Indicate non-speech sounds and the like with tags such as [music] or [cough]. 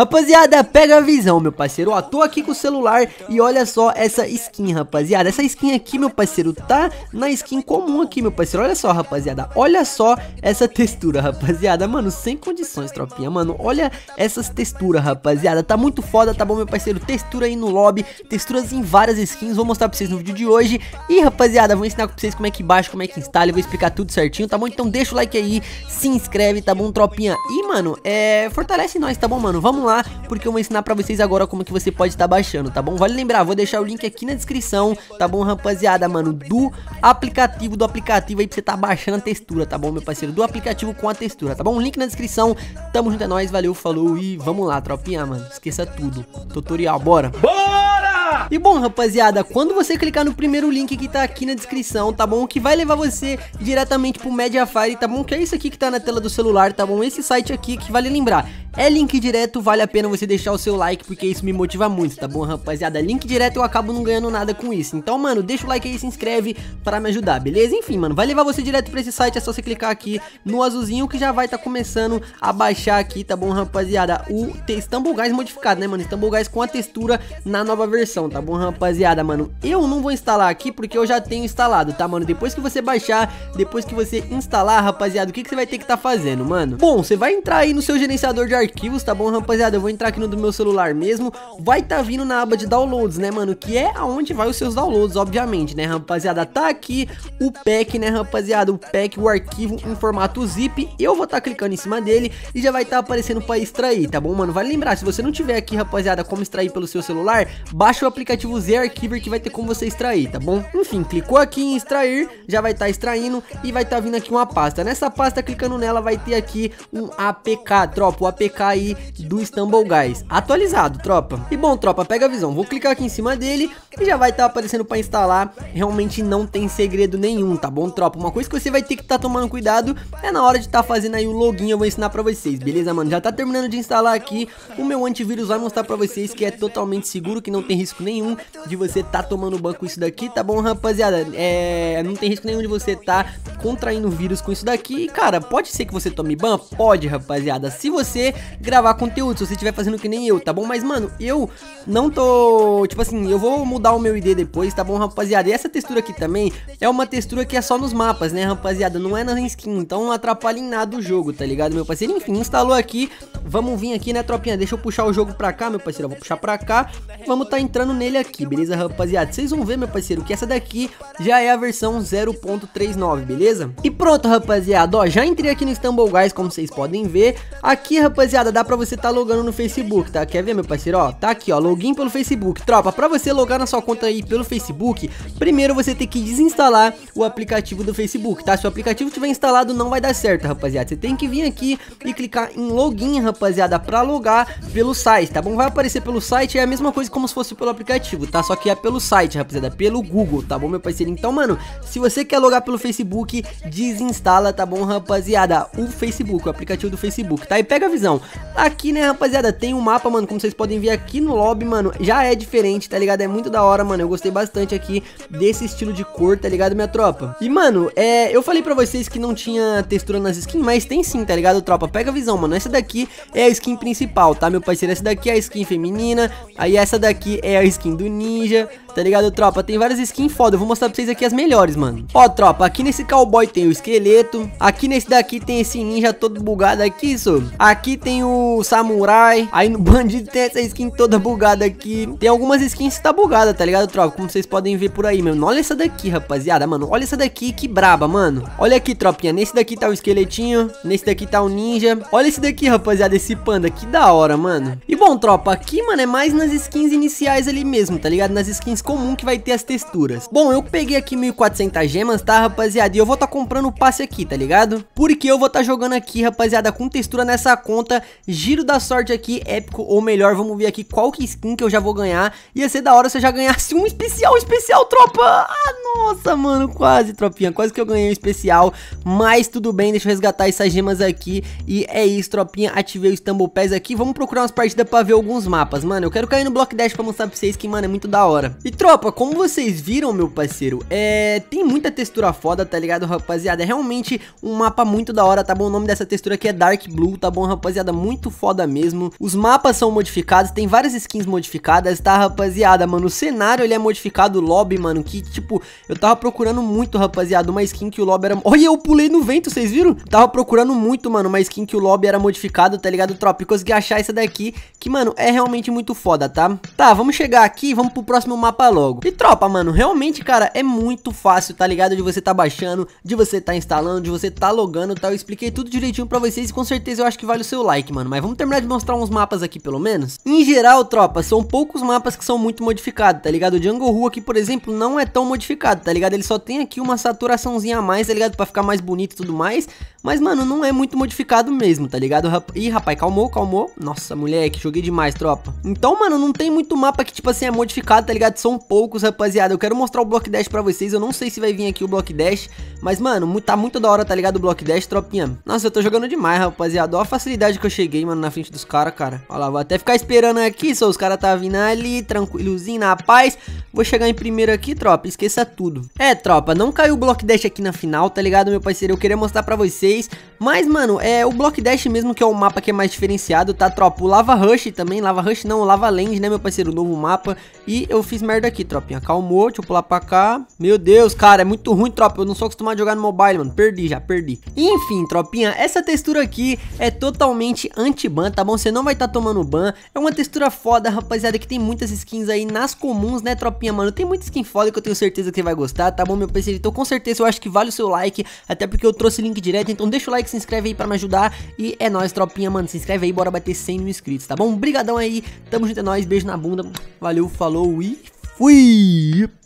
Rapaziada, pega a visão, meu parceiro. Ó, tô aqui com o celular e olha só essa skin, rapaziada. Essa skin aqui, meu parceiro, tá na skin comum aqui, meu parceiro. Olha só, rapaziada. Olha só essa textura, rapaziada. Mano, sem condições, tropinha. Mano, olha essas texturas, rapaziada. Tá muito foda, tá bom, meu parceiro? Textura aí no lobby, texturas em várias skins. Vou mostrar pra vocês no vídeo de hoje. E, rapaziada, vou ensinar pra vocês como é que baixa, como é que instala. Vou explicar tudo certinho, tá bom? Então deixa o like aí, se inscreve, tá bom, tropinha? E, mano, é... Fortalece nós, tá bom, mano? Vamos lá, porque eu vou ensinar pra vocês agora como que você pode estar tá baixando, tá bom? Vale lembrar, vou deixar o link aqui na descrição, tá bom, rapaziada, mano? Do aplicativo, do aplicativo aí pra você tá baixando a textura, tá bom, meu parceiro? Do aplicativo com a textura, tá bom? Link na descrição, tamo junto, é nóis, valeu, falou e vamos lá, tropinha, mano. Esqueça tudo. Tutorial, bora! Bora! E bom, rapaziada, quando você clicar no primeiro link que tá aqui na descrição, tá bom? Que vai levar você diretamente pro Mediafire, tá bom? Que é isso aqui que tá na tela do celular, tá bom? Esse site aqui que vale lembrar. É link direto, vale a pena você deixar o seu like, porque isso me motiva muito, tá bom, rapaziada? Link direto eu acabo não ganhando nada com isso. Então, mano, deixa o like aí, se inscreve para me ajudar, beleza? Enfim, mano, vai levar você direto pra esse site, é só você clicar aqui no azulzinho que já vai tá começando a baixar aqui, tá bom, rapaziada? O Stumble Guys modificado, né, mano? Stumble Guys com a textura na nova versão, tá bom, rapaziada, mano? Eu não vou instalar aqui porque eu já tenho instalado, tá, mano? Depois que você baixar, depois que você instalar, rapaziada, o que, que você vai ter que tá fazendo, mano? Bom, você vai entrar aí no seu gerenciador de arquivos, tá bom, rapaziada? Eu vou entrar aqui no do meu celular mesmo. Vai tá vindo na aba de downloads, né, mano? Que é aonde vai os seus downloads, obviamente, né, rapaziada? Tá aqui o pack, né, rapaziada? O pack, o arquivo em formato zip. Eu vou tá clicando em cima dele e já vai tá aparecendo pra extrair, tá bom, mano? Vale lembrar, se você não tiver aqui, rapaziada, como extrair pelo seu celular, baixa o aplicativo Z Archiver que vai ter como você extrair, tá bom? Enfim, clicou aqui em extrair, já vai estar tá extraindo e vai estar tá vindo aqui uma pasta. Nessa pasta, clicando nela, vai ter aqui um APK, tropa, o APK aí do Stumble Guys, atualizado, tropa. E bom, tropa, pega a visão, vou clicar aqui em cima dele e já vai estar tá aparecendo para instalar, realmente não tem segredo nenhum, tá bom, tropa? Uma coisa que você vai ter que estar tá tomando cuidado é na hora de estar tá fazendo aí o login, eu vou ensinar para vocês, beleza, mano? Já tá terminando de instalar aqui, o meu antivírus vai mostrar para vocês que é totalmente seguro, que não tem risco nenhum de você tá tomando banco isso daqui, tá bom, rapaziada? É, não tem risco nenhum de você tá contraindo vírus com isso daqui, e, cara, pode ser que você tome ban? Pode, rapaziada, se você gravar conteúdo, se você estiver fazendo que nem eu, tá bom? Mas, mano, eu não tô... Tipo assim, eu vou mudar o meu ID depois, tá bom, rapaziada? E essa textura aqui também é uma textura que é só nos mapas, né, rapaziada? Não é na skin, então não atrapalha em nada o jogo, tá ligado, meu parceiro? Enfim, instalou aqui, vamos vir aqui, né, tropinha? Deixa eu puxar o jogo pra cá, meu parceiro, eu vou puxar pra cá Vamos tá entrando nele aqui, beleza, rapaziada? Vocês vão ver, meu parceiro, que essa daqui já é a versão 0.39, beleza? E pronto, rapaziada, ó, já entrei aqui no Stumble Guys, como vocês podem ver Aqui, rapaziada, dá pra você tá logando no Facebook, tá? Quer ver, meu parceiro? Ó, tá aqui, ó, login pelo Facebook. Tropa, pra você logar na sua conta aí pelo Facebook, primeiro você tem que desinstalar o aplicativo do Facebook, tá? Se o aplicativo tiver instalado, não vai dar certo, rapaziada. Você tem que vir aqui e clicar em login, rapaziada, pra logar pelo site, tá bom? Vai aparecer pelo site, é a mesma coisa como se fosse pelo aplicativo, tá? Só que é pelo site, rapaziada, pelo Google, tá bom, meu parceiro? Então, mano, se você quer logar pelo Facebook, desinstala, tá bom, rapaziada? O Facebook, o aplicativo do Facebook, tá? E pega a visão. Aqui, né, rapaziada, tem um mapa, mano, como vocês podem ver aqui no lobby, mano, já é diferente, tá ligado? É muito da hora, mano, eu gostei bastante aqui desse estilo de cor, tá ligado, minha tropa? E, mano, é, eu falei pra vocês que não tinha textura nas skins, mas tem sim, tá ligado, tropa? Pega a visão, mano, essa daqui é a skin principal, tá, meu parceiro? Essa daqui é a skin feminina, aí essa daqui é a skin do ninja, Tá ligado, tropa? Tem várias skins foda. Eu vou mostrar pra vocês aqui as melhores, mano. Ó, tropa, aqui nesse cowboy tem o esqueleto. Aqui nesse daqui tem esse ninja todo bugado aqui, isso. Aqui tem o samurai. Aí no [laughs] bandido tem essa skin toda bugada aqui. Tem algumas skins que tá bugada, tá ligado, tropa? Como vocês podem ver por aí, mano. Olha essa daqui, rapaziada, mano. Olha essa daqui, que braba, mano. Olha aqui, tropinha. Nesse daqui tá o esqueletinho. Nesse daqui tá o ninja. Olha esse daqui, rapaziada, esse panda. Que da hora, mano. E bom, tropa, aqui, mano, é mais nas skins iniciais ali mesmo, tá ligado? Nas skins comum que vai ter as texturas. Bom, eu peguei aqui 1400 gemas, tá, rapaziada? E eu vou tá comprando o passe aqui, tá ligado? Porque eu vou tá jogando aqui, rapaziada, com textura nessa conta. Giro da sorte aqui, épico, ou melhor, vamos ver aqui qual que skin que eu já vou ganhar. Ia ser da hora se eu já ganhasse um especial, especial, tropa! Ah, nossa, mano, quase, tropinha. Quase que eu ganhei um especial, mas tudo bem, deixa eu resgatar essas gemas aqui. E é isso, tropinha, ativei o Stumble Pass aqui. Vamos procurar umas partidas pra ver alguns mapas, mano. Eu quero cair no Block Dash pra mostrar pra vocês que, mano, é muito da hora. E tropa, como vocês viram, meu parceiro, é... Tem muita textura foda, tá ligado, rapaziada? É realmente um mapa muito da hora, tá bom? O nome dessa textura aqui é Dark Blue, tá bom, rapaziada? Muito foda mesmo. Os mapas são modificados, tem várias skins modificadas, tá, rapaziada? Mano, o cenário, ele é modificado, o lobby, mano, que, tipo, eu tava procurando muito, rapaziada, uma skin que o lobby era... Olha, eu pulei no vento, vocês viram? Tava procurando muito, mano, uma skin que o lobby era modificado, tá ligado, tropa? E consegui achar essa daqui, que, mano, é realmente muito foda, tá? Tá, vamos chegar aqui e vamos pro próximo mapa logo. E, tropa, mano, realmente, cara, é muito fácil, tá ligado? De você tá baixando, de você tá instalando, de você tá logando, tá? Eu expliquei tudo direitinho pra vocês e com certeza eu acho que vale o seu like, mano. Mas vamos terminar de mostrar uns mapas aqui, pelo menos. Em geral, tropa, são poucos mapas que são muito modificados, tá ligado? O Jungle Rua aqui, por exemplo, não é tão modificado, tá ligado? Ele só tem aqui uma saturaçãozinha a mais, tá ligado? Pra ficar mais bonito e tudo mais. Mas, mano, não é muito modificado mesmo, tá ligado? Ih, rapaz, calmou, calmou. Nossa, moleque, joguei demais, tropa. Então, mano, não tem muito mapa que, tipo assim, é modificado, tá ligado? São poucos, rapaziada. Eu quero mostrar o Block Dash pra vocês. Eu não sei se vai vir aqui o Block Dash. Mas, mano, tá muito da hora, tá ligado? O Block Dash, tropinha. Nossa, eu tô jogando demais, rapaziada. Olha a facilidade que eu cheguei, mano, na frente dos caras, cara. Olha lá, vou até ficar esperando aqui, só os caras tá vindo ali, tranquilozinho, na paz. Vou chegar em primeiro aqui, tropa, esqueça tudo. É, tropa, não caiu o Block Dash aqui na final, tá ligado, meu parceiro? Eu queria mostrar pra vocês, mas, mano, é o Block Dash mesmo que é o mapa que é mais diferenciado, tá, tropa? O Lava Rush também, Lava Rush não, o Lava Land, né, meu parceiro? O novo mapa. E eu fiz merda aqui, tropinha. Calmou, deixa eu pular pra cá. Meu Deus, cara, é muito ruim, tropa. Eu não sou acostumado a jogar no mobile, mano. Perdi já, perdi. Enfim, tropinha, essa textura aqui é totalmente anti-ban, tá bom? Você não vai estar tá tomando ban. É uma textura foda, rapaziada, que tem muitas skins aí nas comuns, né, tropinha? mano. Tem muita skin foda que eu tenho certeza que você vai gostar, tá bom, meu parceiro? Então, com certeza, eu acho que vale o seu like, até porque eu trouxe link direto. Então, deixa o like, se inscreve aí pra me ajudar. E é nóis, tropinha, mano. Se inscreve aí, bora bater 100 mil inscritos, tá bom? Brigadão aí, tamo junto, é nóis, beijo na bunda. Valeu, falou e fui!